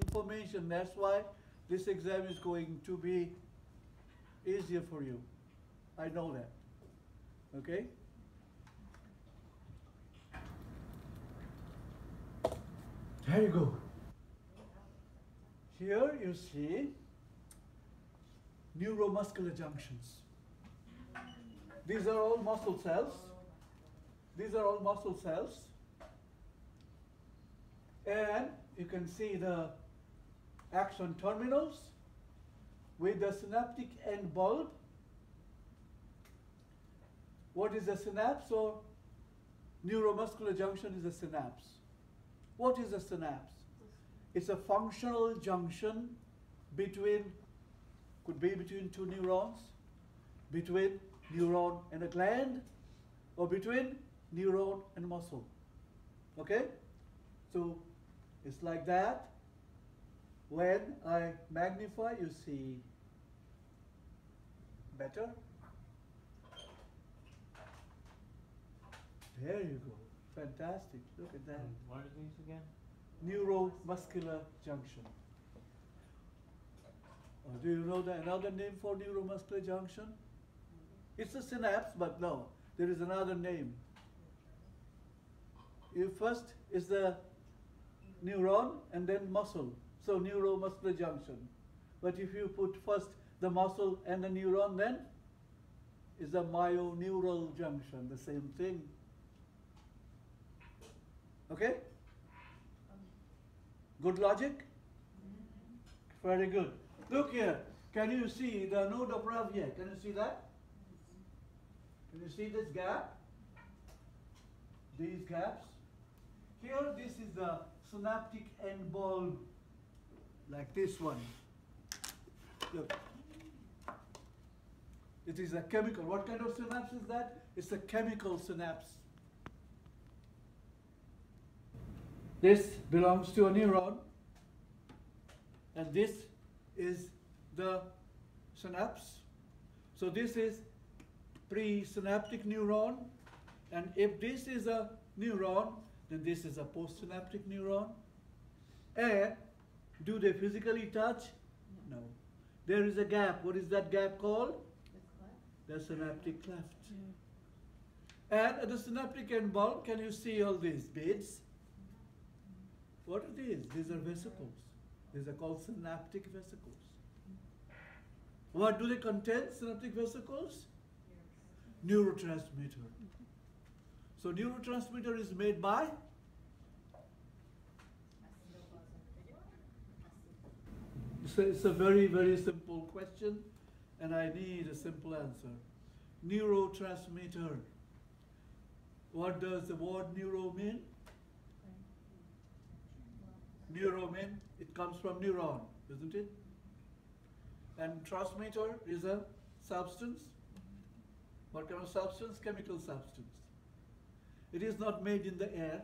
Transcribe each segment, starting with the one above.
information. That's why this exam is going to be easier for you. I know that. Okay? There you go. Here you see neuromuscular junctions. These are all muscle cells. These are all muscle cells. And you can see the axon terminals with the synaptic end bulb. What is a synapse or neuromuscular junction is a synapse. What is a synapse? It's a functional junction between, could be between two neurons, between neuron and a gland, or between neuron and muscle. Okay? So it's like that. When I magnify, you see better. There you go. Fantastic. Look at that. What are these again? Neuromuscular junction. Uh, do you know the, another name for neuromuscular junction? It's a synapse, but no, there is another name. You first is the neuron and then muscle. So neuromuscular junction. But if you put first the muscle and the neuron, then is the myoneural junction, the same thing. Okay? Good logic? Very good. Look here. Can you see the node of Ranvier? Can you see that? Can you see this gap? These gaps? Here, this is the synaptic end bulb, like this one. Look. It is a chemical. What kind of synapse is that? It's a chemical synapse. This belongs to a neuron, and this is the synapse. So this is presynaptic neuron, and if this is a neuron, then this is a postsynaptic neuron. And do they physically touch? No. There is a gap. What is that gap called? The synaptic cleft. And at the synaptic end bulb, can you see all these beads? What are these? These are vesicles. These are called synaptic vesicles. What do they contain, synaptic vesicles? Neurotransmitter. So neurotransmitter is made by? It's a, very, very simple question, and I need a simple answer. Neurotransmitter. What does the word neuro mean? Neuro mean, it comes from neuron, isn't it? And transmitter is a substance. What kind of substance? Chemical substance. It is not made in the air,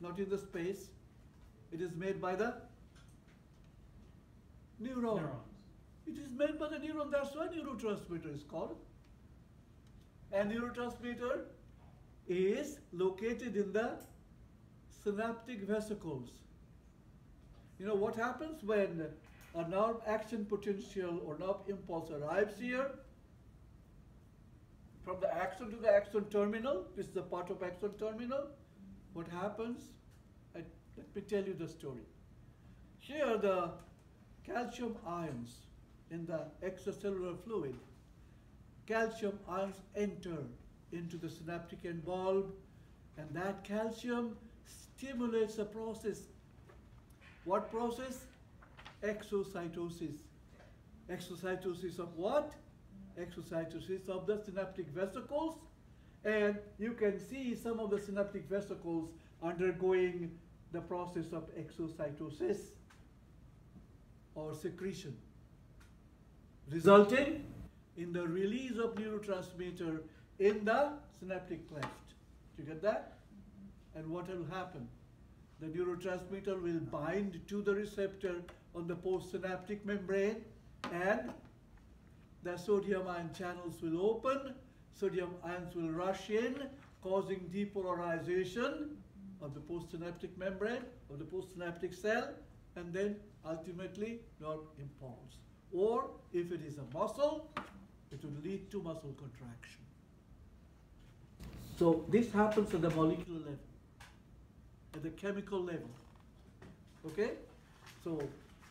not in the space. It is made by the neuron. Neurons. It is made by the neuron. That's why neurotransmitter is called. And neurotransmitter is located in the synaptic vesicles. You know what happens when a nerve action potential or nerve impulse arrives here? From the axon to the axon terminal, this is the part of axon terminal. What happens? I, let me tell you the story. Here the calcium ions in the extracellular fluid, calcium ions enter into the synaptic end bulb and that calcium stimulates a process. What process? Exocytosis. Exocytosis of what? Exocytosis of the synaptic vesicles. And you can see some of the synaptic vesicles undergoing the process of exocytosis or secretion, resulting in the release of neurotransmitter in the synaptic cleft. Do you get that? And what will happen? The neurotransmitter will bind to the receptor on the postsynaptic membrane and the sodium ion channels will open, sodium ions will rush in, causing depolarization of the postsynaptic membrane, of the postsynaptic cell, and then ultimately nerve impulse. Or if it is a muscle, it will lead to muscle contraction. So this happens at the molecular level, at the chemical level. Okay? So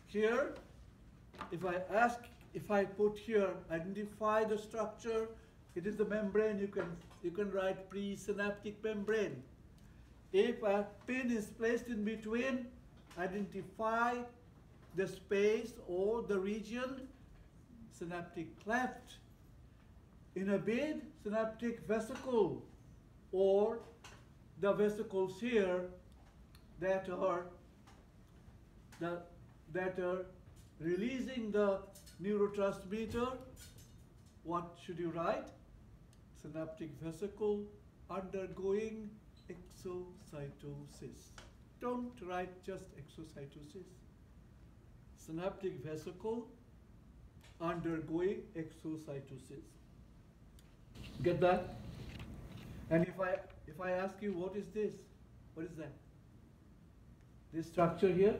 here, if I ask, if I put here, identify the structure, it is the membrane, you can, you can write presynaptic membrane. If a pin is placed in between, identify the space or the region, synaptic cleft. In a bead, synaptic vesicle, or the vesicles here that are the, that are releasing the neurotransmitter. What should you write? Synaptic vesicle undergoing exocytosis. Don't write just exocytosis. Synaptic vesicle undergoing exocytosis. Get that? And if I if I ask you what is this? What is that? This structure here?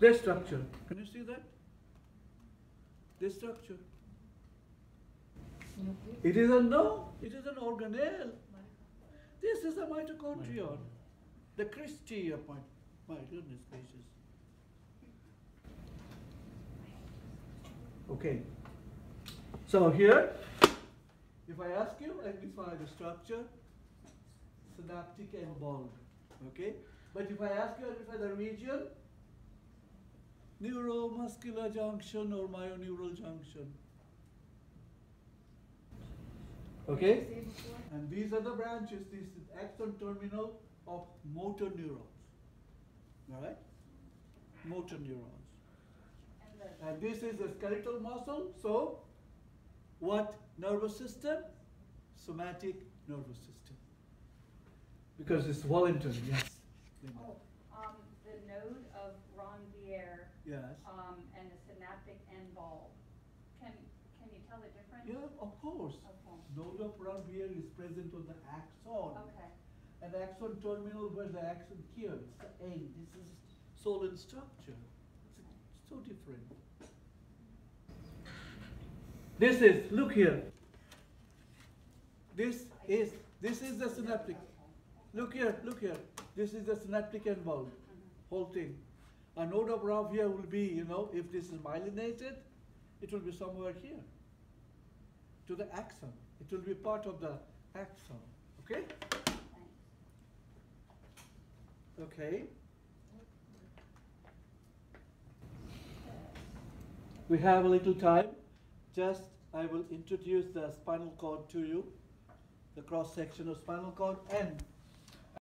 This structure. Can you see that? This structure. It is a no, it is an organelle. This is a mitochondrion. The cristae of my, goodness gracious. Okay. So here, if I ask you, identify the structure, synaptic end bulb. Okay? But if I ask you identify the region, neuromuscular junction or myoneural junction. Okay? And these are the branches. This is axon terminal of motor neurons. Alright? Motor neurons. And this is the skeletal muscle. So, what nervous system? Somatic nervous system. Because it's voluntary, yes. Oh, um, the node of Ranvier, Yes. um, and the synaptic end bulb. Can, can you tell the difference? Yeah, of course. Okay, Node of Ranvier is present on the axon. okay, And axon terminal where the axon here, it's the end. This is solid structure. It's so different. This is, look here. This is, this is the synaptic. Look here, look here. This is the synaptic end bulb, mm-hmm. whole thing. A node of Ranvier will be, you know, if this is myelinated, it will be somewhere here. To the axon. It will be part of the axon. Okay? Okay. We have a little time. Just I will introduce the spinal cord to you, the cross section of spinal cord, and